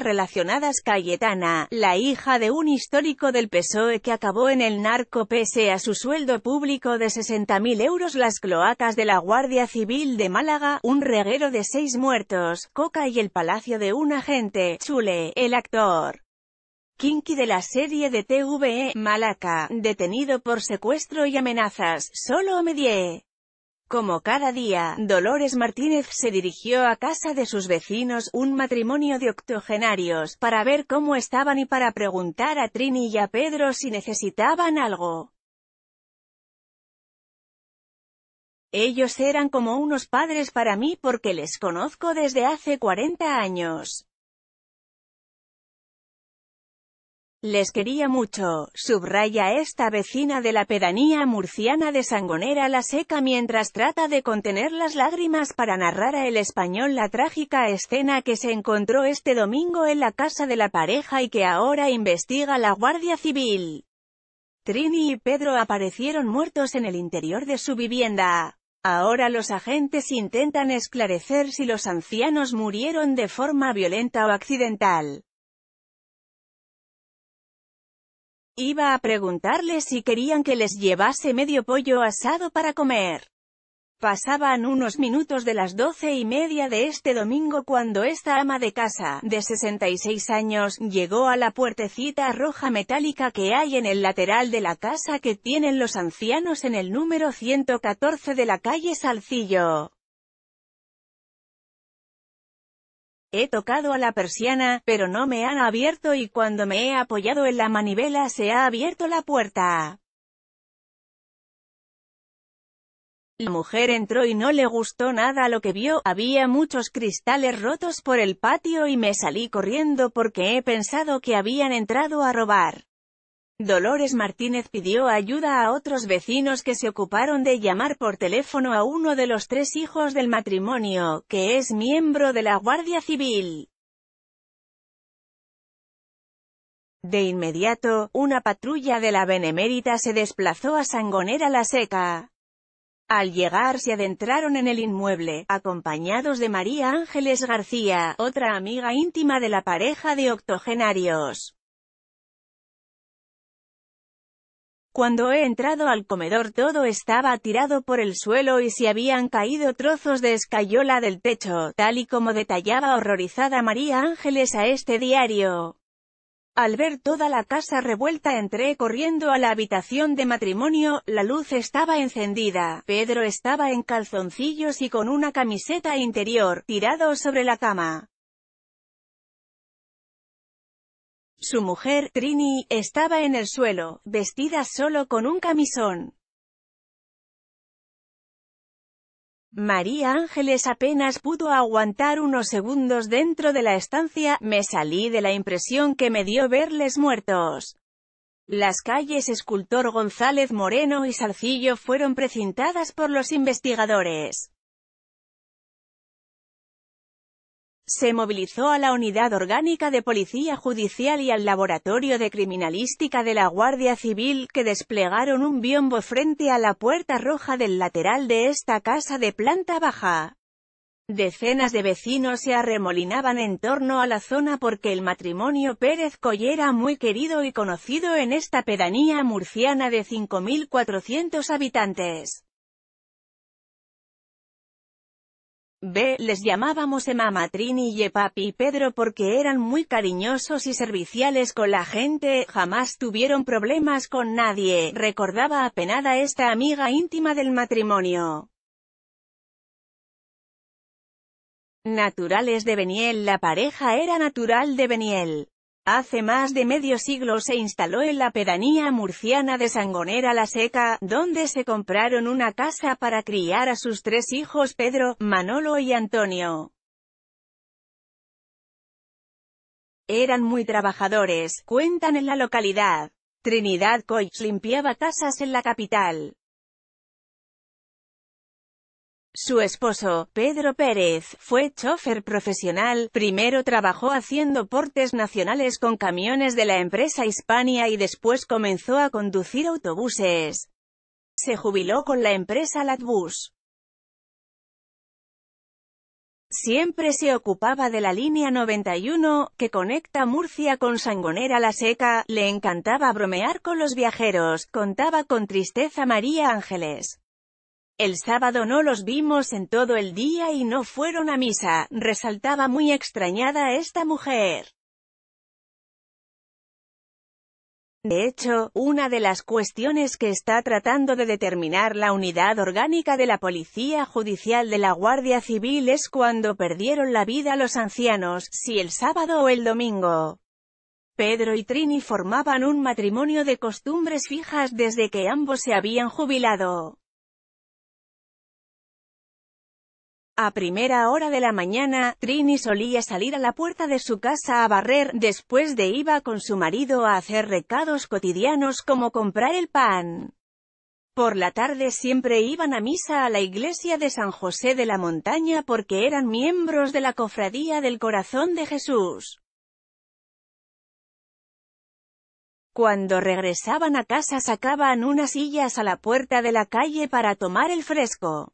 relacionadas Cayetana, la hija de un histórico del PSOE que acabó en el narco pese a su sueldo público de 60.000 euros las cloacas de la Guardia Civil de Málaga, un reguero de seis muertos, coca y el palacio de un agente, Chule, el actor. Kinky de la serie de TVE, Malaca, detenido por secuestro y amenazas, solo medie. Como cada día, Dolores Martínez se dirigió a casa de sus vecinos, un matrimonio de octogenarios, para ver cómo estaban y para preguntar a Trini y a Pedro si necesitaban algo. Ellos eran como unos padres para mí porque les conozco desde hace 40 años. Les quería mucho, subraya esta vecina de la pedanía murciana de Sangonera la Seca mientras trata de contener las lágrimas para narrar a el español la trágica escena que se encontró este domingo en la casa de la pareja y que ahora investiga la Guardia Civil. Trini y Pedro aparecieron muertos en el interior de su vivienda. Ahora los agentes intentan esclarecer si los ancianos murieron de forma violenta o accidental. Iba a preguntarles si querían que les llevase medio pollo asado para comer. Pasaban unos minutos de las doce y media de este domingo cuando esta ama de casa, de 66 años, llegó a la puertecita roja metálica que hay en el lateral de la casa que tienen los ancianos en el número 114 de la calle Salcillo. He tocado a la persiana, pero no me han abierto y cuando me he apoyado en la manivela se ha abierto la puerta. La mujer entró y no le gustó nada lo que vio, había muchos cristales rotos por el patio y me salí corriendo porque he pensado que habían entrado a robar. Dolores Martínez pidió ayuda a otros vecinos que se ocuparon de llamar por teléfono a uno de los tres hijos del matrimonio, que es miembro de la Guardia Civil. De inmediato, una patrulla de la Benemérita se desplazó a Sangonera la Seca. Al llegar se adentraron en el inmueble, acompañados de María Ángeles García, otra amiga íntima de la pareja de octogenarios. Cuando he entrado al comedor todo estaba tirado por el suelo y se habían caído trozos de escayola del techo, tal y como detallaba horrorizada María Ángeles a este diario. Al ver toda la casa revuelta entré corriendo a la habitación de matrimonio, la luz estaba encendida, Pedro estaba en calzoncillos y con una camiseta interior, tirado sobre la cama. Su mujer, Trini, estaba en el suelo, vestida solo con un camisón. María Ángeles apenas pudo aguantar unos segundos dentro de la estancia, me salí de la impresión que me dio verles muertos. Las calles Escultor González Moreno y Salcillo fueron precintadas por los investigadores. Se movilizó a la Unidad Orgánica de Policía Judicial y al Laboratorio de Criminalística de la Guardia Civil, que desplegaron un biombo frente a la puerta roja del lateral de esta casa de planta baja. Decenas de vecinos se arremolinaban en torno a la zona porque el matrimonio Pérez Coll era muy querido y conocido en esta pedanía murciana de 5.400 habitantes. B. Les llamábamos Emama Trini y Papi Pedro porque eran muy cariñosos y serviciales con la gente, jamás tuvieron problemas con nadie, recordaba apenada esta amiga íntima del matrimonio. Naturales de Beniel La pareja era natural de Beniel. Hace más de medio siglo se instaló en la pedanía murciana de Sangonera la Seca, donde se compraron una casa para criar a sus tres hijos Pedro, Manolo y Antonio. Eran muy trabajadores, cuentan en la localidad. Trinidad Coix limpiaba casas en la capital. Su esposo, Pedro Pérez, fue chofer profesional, primero trabajó haciendo portes nacionales con camiones de la empresa Hispania y después comenzó a conducir autobuses. Se jubiló con la empresa Latbus. Siempre se ocupaba de la línea 91, que conecta Murcia con Sangonera la Seca, le encantaba bromear con los viajeros, contaba con tristeza María Ángeles. El sábado no los vimos en todo el día y no fueron a misa, resaltaba muy extrañada esta mujer. De hecho, una de las cuestiones que está tratando de determinar la unidad orgánica de la Policía Judicial de la Guardia Civil es cuando perdieron la vida los ancianos, si el sábado o el domingo. Pedro y Trini formaban un matrimonio de costumbres fijas desde que ambos se habían jubilado. A primera hora de la mañana, Trini solía salir a la puerta de su casa a barrer, después de iba con su marido a hacer recados cotidianos como comprar el pan. Por la tarde siempre iban a misa a la iglesia de San José de la Montaña porque eran miembros de la Cofradía del Corazón de Jesús. Cuando regresaban a casa sacaban unas sillas a la puerta de la calle para tomar el fresco.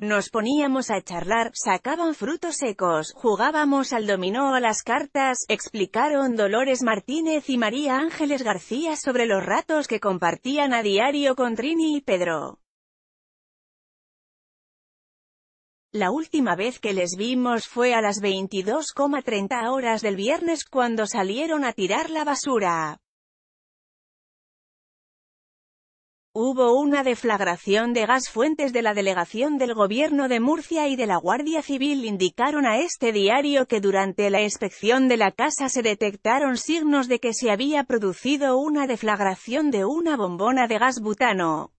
Nos poníamos a charlar, sacaban frutos secos, jugábamos al dominó o a las cartas, explicaron Dolores Martínez y María Ángeles García sobre los ratos que compartían a diario con Trini y Pedro. La última vez que les vimos fue a las 22,30 horas del viernes cuando salieron a tirar la basura. Hubo una deflagración de gas. Fuentes de la delegación del gobierno de Murcia y de la Guardia Civil indicaron a este diario que durante la inspección de la casa se detectaron signos de que se había producido una deflagración de una bombona de gas butano.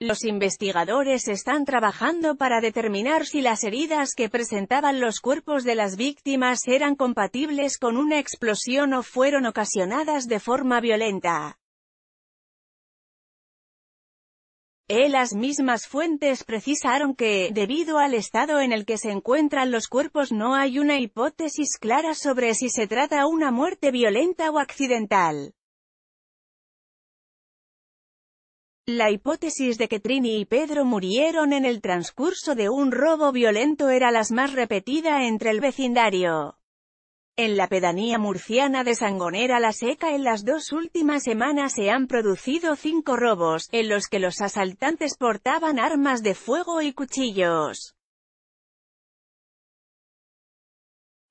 Los investigadores están trabajando para determinar si las heridas que presentaban los cuerpos de las víctimas eran compatibles con una explosión o fueron ocasionadas de forma violenta. E las mismas fuentes precisaron que, debido al estado en el que se encuentran los cuerpos no hay una hipótesis clara sobre si se trata una muerte violenta o accidental. La hipótesis de que Trini y Pedro murieron en el transcurso de un robo violento era la más repetida entre el vecindario. En la pedanía murciana de Sangonera la Seca en las dos últimas semanas se han producido cinco robos, en los que los asaltantes portaban armas de fuego y cuchillos.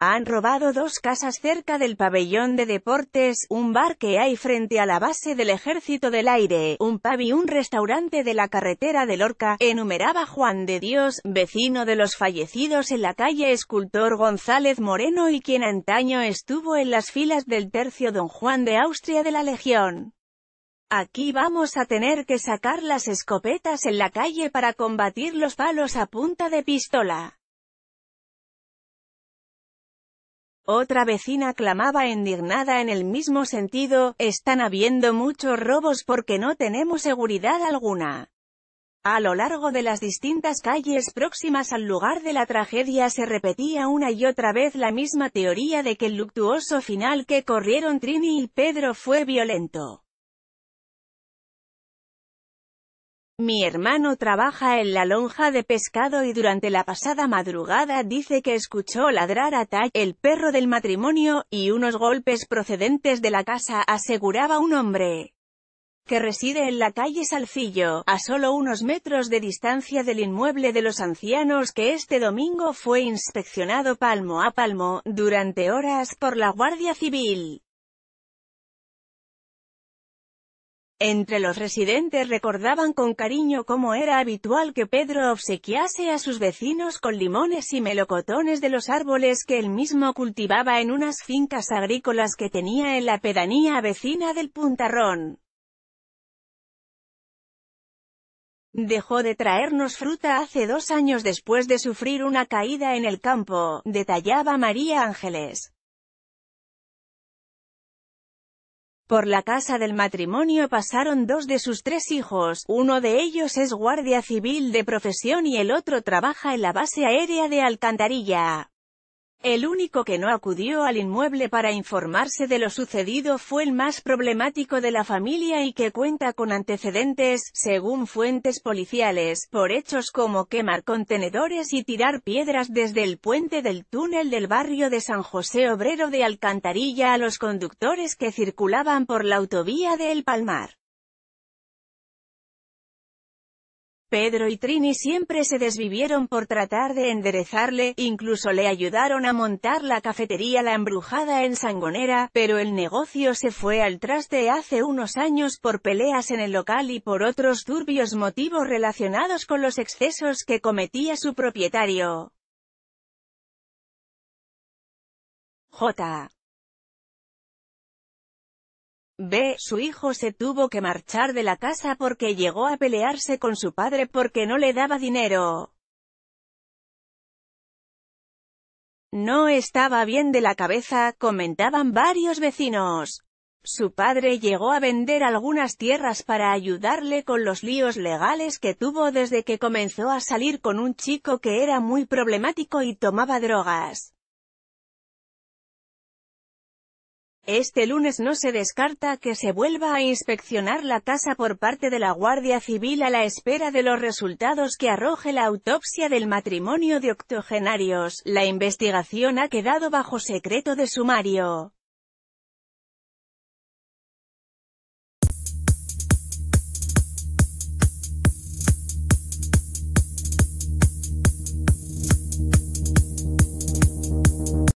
Han robado dos casas cerca del pabellón de deportes, un bar que hay frente a la base del Ejército del Aire, un pub y un restaurante de la carretera de Lorca, enumeraba Juan de Dios, vecino de los fallecidos en la calle Escultor González Moreno y quien antaño estuvo en las filas del tercio Don Juan de Austria de la Legión. Aquí vamos a tener que sacar las escopetas en la calle para combatir los palos a punta de pistola. Otra vecina clamaba indignada en el mismo sentido, están habiendo muchos robos porque no tenemos seguridad alguna. A lo largo de las distintas calles próximas al lugar de la tragedia se repetía una y otra vez la misma teoría de que el luctuoso final que corrieron Trini y Pedro fue violento. Mi hermano trabaja en la lonja de pescado y durante la pasada madrugada dice que escuchó ladrar a Tai, el perro del matrimonio, y unos golpes procedentes de la casa, aseguraba un hombre que reside en la calle Salcillo, a solo unos metros de distancia del inmueble de los ancianos que este domingo fue inspeccionado palmo a palmo, durante horas, por la Guardia Civil. Entre los residentes recordaban con cariño cómo era habitual que Pedro obsequiase a sus vecinos con limones y melocotones de los árboles que él mismo cultivaba en unas fincas agrícolas que tenía en la pedanía vecina del Puntarrón. Dejó de traernos fruta hace dos años después de sufrir una caída en el campo, detallaba María Ángeles. Por la casa del matrimonio pasaron dos de sus tres hijos, uno de ellos es guardia civil de profesión y el otro trabaja en la base aérea de Alcantarilla. El único que no acudió al inmueble para informarse de lo sucedido fue el más problemático de la familia y que cuenta con antecedentes, según fuentes policiales, por hechos como quemar contenedores y tirar piedras desde el puente del túnel del barrio de San José Obrero de Alcantarilla a los conductores que circulaban por la autovía de El Palmar. Pedro y Trini siempre se desvivieron por tratar de enderezarle, incluso le ayudaron a montar la cafetería La Embrujada en Sangonera, pero el negocio se fue al traste hace unos años por peleas en el local y por otros turbios motivos relacionados con los excesos que cometía su propietario. J. B. Su hijo se tuvo que marchar de la casa porque llegó a pelearse con su padre porque no le daba dinero. No estaba bien de la cabeza, comentaban varios vecinos. Su padre llegó a vender algunas tierras para ayudarle con los líos legales que tuvo desde que comenzó a salir con un chico que era muy problemático y tomaba drogas. Este lunes no se descarta que se vuelva a inspeccionar la casa por parte de la Guardia Civil a la espera de los resultados que arroje la autopsia del matrimonio de octogenarios. La investigación ha quedado bajo secreto de sumario.